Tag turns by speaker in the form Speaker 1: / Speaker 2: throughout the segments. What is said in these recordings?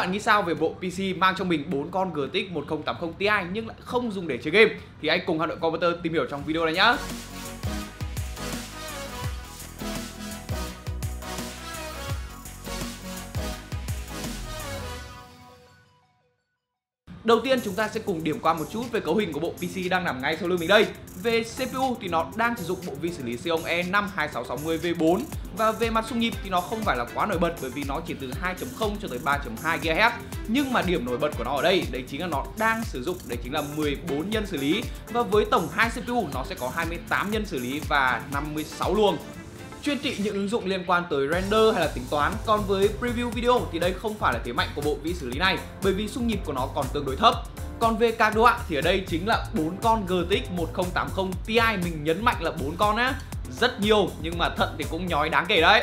Speaker 1: Bạn nghĩ sao về bộ PC mang trong mình 4 con GTX 1080 Ti nhưng lại không dùng để chơi game? Thì hãy cùng Hà Nội Computer tìm hiểu trong video này nhé. Đầu tiên chúng ta sẽ cùng điểm qua một chút về cấu hình của bộ PC đang nằm ngay sau lưng mình đây. Về CPU thì nó đang sử dụng bộ vi xử lý Xeon E5 2660V4 và về mặt xung nhịp thì nó không phải là quá nổi bật bởi vì nó chỉ từ 2.0 cho tới 3.2 GHz. Nhưng mà điểm nổi bật của nó ở đây, đấy chính là nó đang sử dụng, đấy chính là 14 nhân xử lý và với tổng 2 CPU nó sẽ có 28 nhân xử lý và 56 luồng chuyên trị những ứng dụng liên quan tới render hay là tính toán. Còn với preview video thì đây không phải là thế mạnh của bộ vi xử lý này, bởi vì xung nhịp của nó còn tương đối thấp. Còn về các đồ thì ở đây chính là bốn con GTX 1080 Ti mình nhấn mạnh là bốn con á. Rất nhiều, nhưng mà thận thì cũng nhói đáng kể đấy.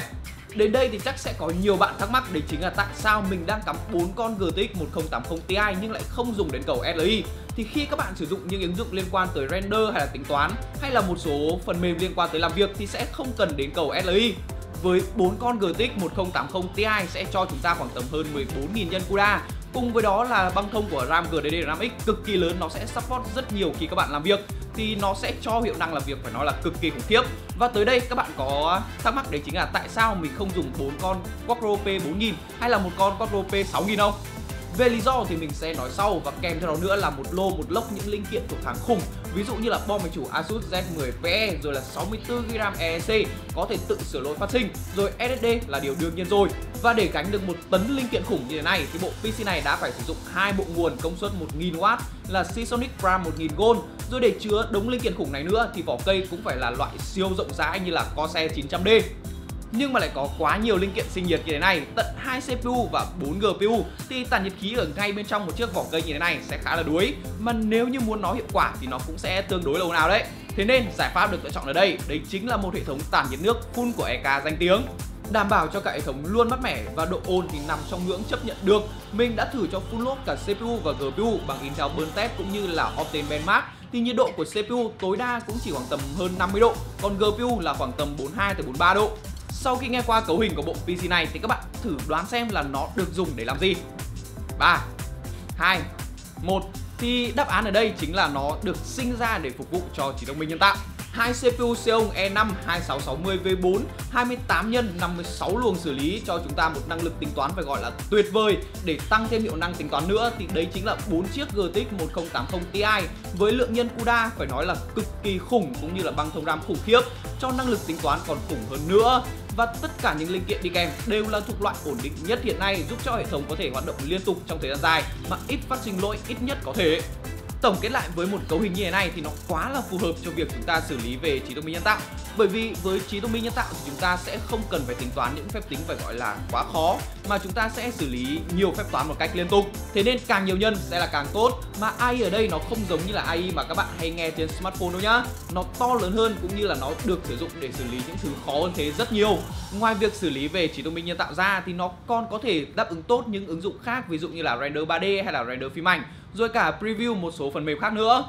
Speaker 1: Đến đây thì chắc sẽ có nhiều bạn thắc mắc đấy chính là tại sao mình đang cắm 4 con GTX 1080 Ti nhưng lại không dùng đến cầu SLI thì khi các bạn sử dụng những ứng dụng liên quan tới render hay là tính toán, hay là một số phần mềm liên quan tới làm việc thì sẽ không cần đến cầu SLI với 4 con GTX 1080 Ti sẽ cho chúng ta khoảng tầm hơn 14.000 nhân CUDA Cùng với đó là băng thông của RAM GDDR5X cực kỳ lớn, nó sẽ support rất nhiều khi các bạn làm việc thì nó sẽ cho hiệu năng làm việc phải nói là cực kỳ khủng khiếp. Và tới đây các bạn có thắc mắc đấy chính là tại sao mình không dùng bốn con Quadro P4000 hay là một con Quadro P6000 không? Về lý do thì mình sẽ nói sau và kèm theo đó nữa là một lô, một lốc những linh kiện thuộc hàng khủng Ví dụ như là bom máy chủ Asus Z10PE rồi là 64GB EEC có thể tự sửa lỗi phát sinh rồi SSD là điều đương nhiên rồi và để gánh được một tấn linh kiện khủng như thế này, thì bộ PC này đã phải sử dụng hai bộ nguồn công suất 1000W là Seasonic Prime 1000 Gold. Rồi để chứa đống linh kiện khủng này nữa, thì vỏ cây cũng phải là loại siêu rộng rãi như là Corsair 900D nhưng mà lại có quá nhiều linh kiện sinh nhiệt như thế này, tận 2 CPU và 4 GPU thì tản nhiệt khí ở ngay bên trong một chiếc vỏ cây như thế này sẽ khá là đuối. Mà nếu như muốn nó hiệu quả thì nó cũng sẽ tương đối lâu nào đấy. Thế nên giải pháp được lựa chọn ở đây, đấy chính là một hệ thống tản nhiệt nước full của EK danh tiếng đảm bảo cho cả hệ thống luôn mát mẻ và độ ồn thì nằm trong ngưỡng chấp nhận được. Mình đã thử cho full load cả CPU và GPU bằng Intel Burn Test cũng như là Optane Benchmark thì nhiệt độ của CPU tối đa cũng chỉ khoảng tầm hơn 50 độ, còn GPU là khoảng tầm 42 tới 43 độ. Sau khi nghe qua cấu hình của bộ PC này thì các bạn thử đoán xem là nó được dùng để làm gì. 3 2 1 thì đáp án ở đây chính là nó được sinh ra để phục vụ cho trí thông minh nhân tạo hai CPU Xeon E5 2660V4 28 nhân 56 luồng xử lý cho chúng ta một năng lực tính toán phải gọi là tuyệt vời để tăng thêm hiệu năng tính toán nữa thì đấy chính là 4 chiếc GTX 1080 Ti với lượng nhân CUDA phải nói là cực kỳ khủng cũng như là băng thông RAM khủng khiếp, cho năng lực tính toán còn khủng hơn nữa và tất cả những linh kiện đi kèm đều là thuộc loại ổn định nhất hiện nay, giúp cho hệ thống có thể hoạt động liên tục trong thời gian dài mà ít phát sinh lỗi ít nhất có thể. Tổng kết lại với một cấu hình như thế này thì nó quá là phù hợp cho việc chúng ta xử lý về trí thông minh nhân tạo. Bởi vì với trí thông minh nhân tạo thì chúng ta sẽ không cần phải tính toán những phép tính phải gọi là quá khó, mà chúng ta sẽ xử lý nhiều phép toán một cách liên tục. Thế nên càng nhiều nhân sẽ là càng tốt. Mà AI ở đây nó không giống như là AI mà các bạn hay nghe trên smartphone đâu nhá. Nó to lớn hơn cũng như là nó được sử dụng để xử lý những thứ khó hơn thế rất nhiều. Ngoài việc xử lý về trí thông minh nhân tạo ra thì nó còn có thể đáp ứng tốt những ứng dụng khác, ví dụ như là render 3D hay là render phim ảnh rồi cả preview một số phần mềm khác nữa.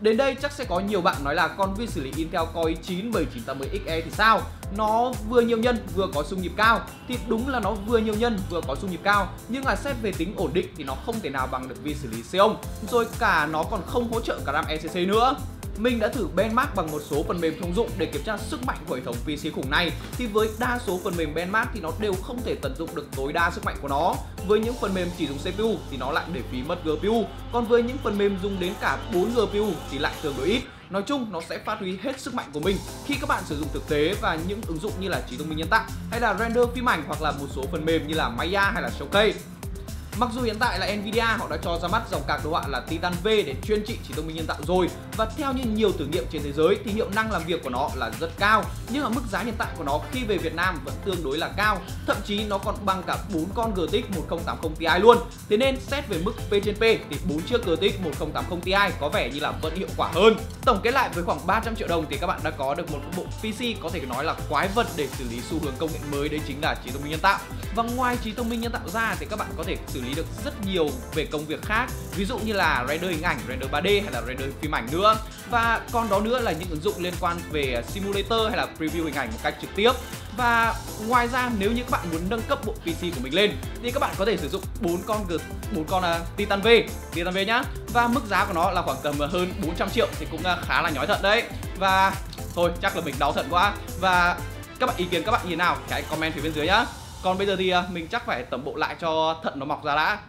Speaker 1: Đến đây chắc sẽ có nhiều bạn nói là con vi xử lý Intel Core i9 7980XE thì sao? Nó vừa nhiều nhân, vừa có xung nhịp cao. Thì đúng là nó vừa nhiều nhân, vừa có xung nhịp cao. Nhưng mà xét về tính ổn định thì nó không thể nào bằng được vi xử lý Xeon Rồi cả nó còn không hỗ trợ cả RAM ECC nữa mình đã thử benchmark bằng một số phần mềm thông dụng để kiểm tra sức mạnh của hệ thống PC khủng này thì với đa số phần mềm benchmark thì nó đều không thể tận dụng được tối đa sức mạnh của nó. Với những phần mềm chỉ dùng CPU thì nó lại để phí mất GPU, còn với những phần mềm dùng đến cả 4 GPU thì lại tương đối ít. Nói chung nó sẽ phát huy hết sức mạnh của mình khi các bạn sử dụng thực tế và những ứng dụng như là trí thông minh nhân tạo hay là render phim ảnh hoặc là một số phần mềm như là Maya hay là Showcase. Mặc dù hiện tại là Nvidia họ đã cho ra mắt dòng card đồ họa là Titan V để chuyên trị trí thông minh nhân tạo rồi. Và theo như nhiều thử nghiệm trên thế giới thì hiệu năng làm việc của nó là rất cao, nhưng mà mức giá hiện tại của nó khi về Việt Nam vẫn tương đối là cao. Thậm chí nó còn bằng cả 4 con GTX 1080 Ti luôn. Thế nên xét về mức P trên P thì 4 chiếc GTX 1080 Ti có vẻ như là vẫn hiệu quả hơn. Tổng kết lại với khoảng 300 triệu đồng thì các bạn đã có được một bộ PC có thể nói là quái vật để xử lý xu hướng công nghệ mới, đấy chính là trí thông minh nhân tạo. Và ngoài trí thông minh nhân tạo ra thì các bạn có thể xử lý được rất nhiều về công việc khác. Ví dụ như là render hình ảnh, render 3D hay là render phim ảnh nữa. Và còn đó nữa là những ứng dụng liên quan về simulator hay là preview hình ảnh một cách trực tiếp. Và ngoài ra nếu như các bạn muốn nâng cấp bộ PC của mình lên thì các bạn có thể sử dụng bốn con G bốn con uh, Titan V. Titan V nhá. Và mức giá của nó là khoảng tầm à, hơn 400 triệu thì cũng uh, khá là nhói thật đấy. Và thôi chắc là mình đau thận quá. Và các bạn ý kiến các bạn như thế nào hãy comment phía bên dưới nhá còn bây giờ thì à, mình chắc phải tẩm bộ lại cho thận nó mọc ra đã.